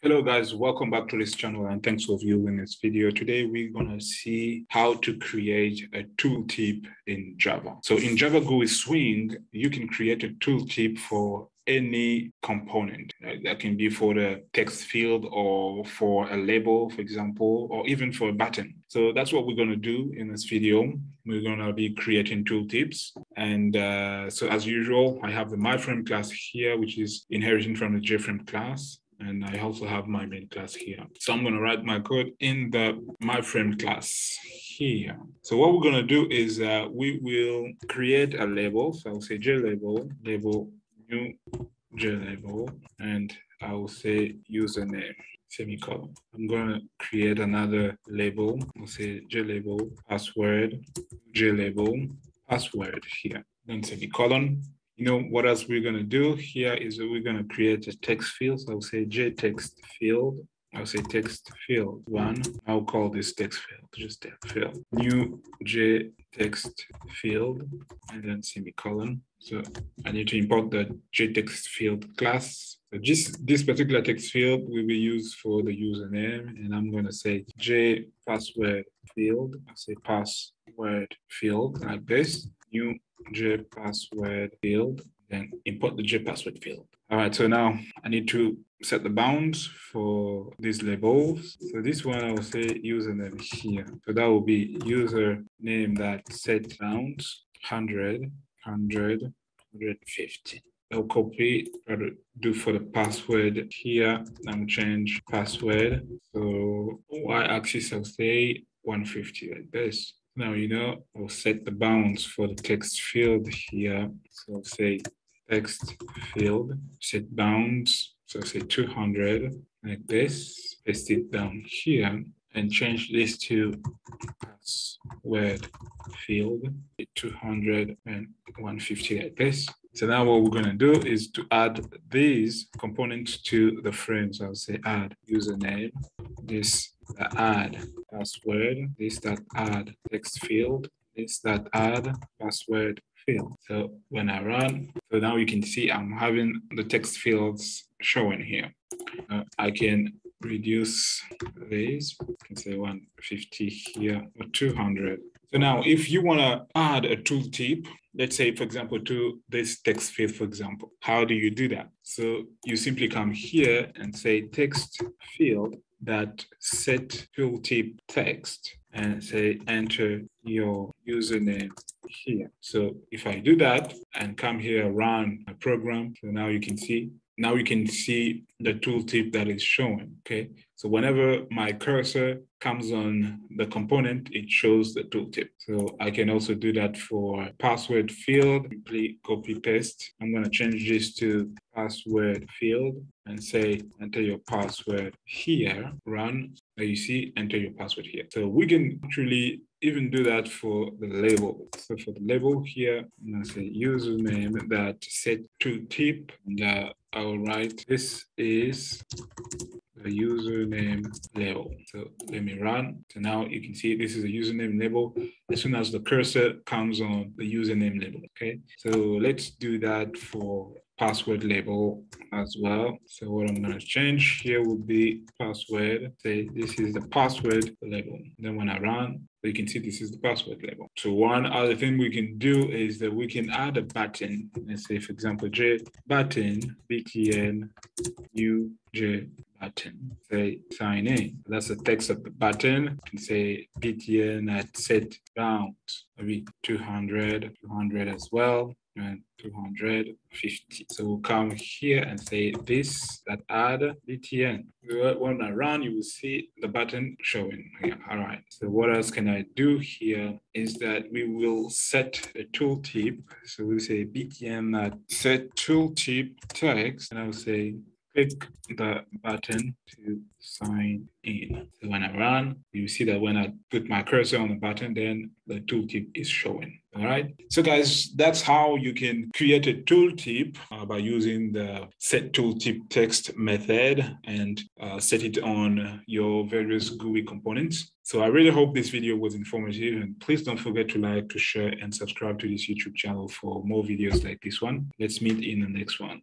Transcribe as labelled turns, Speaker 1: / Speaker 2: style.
Speaker 1: Hello guys, welcome back to this channel and thanks for viewing this video. Today we're gonna see how to create a tooltip in Java. So in Java GUI Swing, you can create a tooltip for any component. That can be for the text field or for a label, for example, or even for a button. So that's what we're going to do in this video. We're going to be creating tooltips. And uh, so as usual, I have the myFrame class here, which is inheriting from the JFrame class and I also have my main class here. So I'm going to write my code in the myFrame class here. So what we're going to do is uh, we will create a label. So I'll say JLabel, label new JLabel, and I will say username semicolon. I'm going to create another label. I'll say JLabel, password, JLabel, password here, then semicolon you know, what else we're going to do here is we're going to create a text field. So I'll say J text field. I'll say text field one. I'll call this text field, just text field. New J text field and then semicolon. So I need to import the J text field class. So this, this particular text field will be used for the username and I'm going to say j password field. I'll say password field like this. New jpassword field, then import the jpassword field. All right, so now I need to set the bounds for these labels. So this one I will say username here. So that will be user name that set bounds 100, 100, 150. I'll copy, to do for the password here. I'll change password. So y-axis I'll say 150 like this. Now, you know, I'll set the bounds for the text field here. So I'll say text field, set bounds. So I'll say 200 like this, paste it down here and change this to password field 200 and 150 like this. So now what we're going to do is to add these components to the frame. So I'll say add username, this add password, this that add text field, this that add password field. So when I run, so now you can see I'm having the text fields showing here. Uh, I can reduce these, I can say 150 here or 200. So now if you want to add a tooltip, let's say, for example, to this text field, for example, how do you do that? So you simply come here and say text field that set tooltip text and say enter your username here. So if I do that and come here, run a program, so now you can see now you can see the tooltip that is showing, okay? So whenever my cursor comes on the component, it shows the tooltip. So I can also do that for password field, simply copy paste. I'm gonna change this to password field and say, enter your password here, run, Now you see, enter your password here. So we can actually even do that for the label. So for the label here, I'm gonna say username that set tooltip and uh, I will write this is the username label. So let me run. So now you can see this is a username label. As soon as the cursor comes on the username label, okay? So let's do that for password label as well. So what I'm going to change here would be password. Say this is the password label. Then when I run, you can see this is the password label. So one other thing we can do is that we can add a button. Let's say, for example, J button btn new J button. Say sign in. That's the text of the button. You can say btn at set bound maybe 200, 200 as well and 250. So we'll come here and say this, that add btn. When I run, you will see the button showing here. All right. So what else can I do here is that we will set a tooltip. So we'll say btn that set tooltip text, and I'll say click the button to sign in. So when I run, you see that when I put my cursor on the button, then the tooltip is showing. All right. So guys, that's how you can create a tooltip uh, by using the set tooltip text method and uh, set it on your various GUI components. So I really hope this video was informative and please don't forget to like, to share and subscribe to this YouTube channel for more videos like this one. Let's meet in the next one.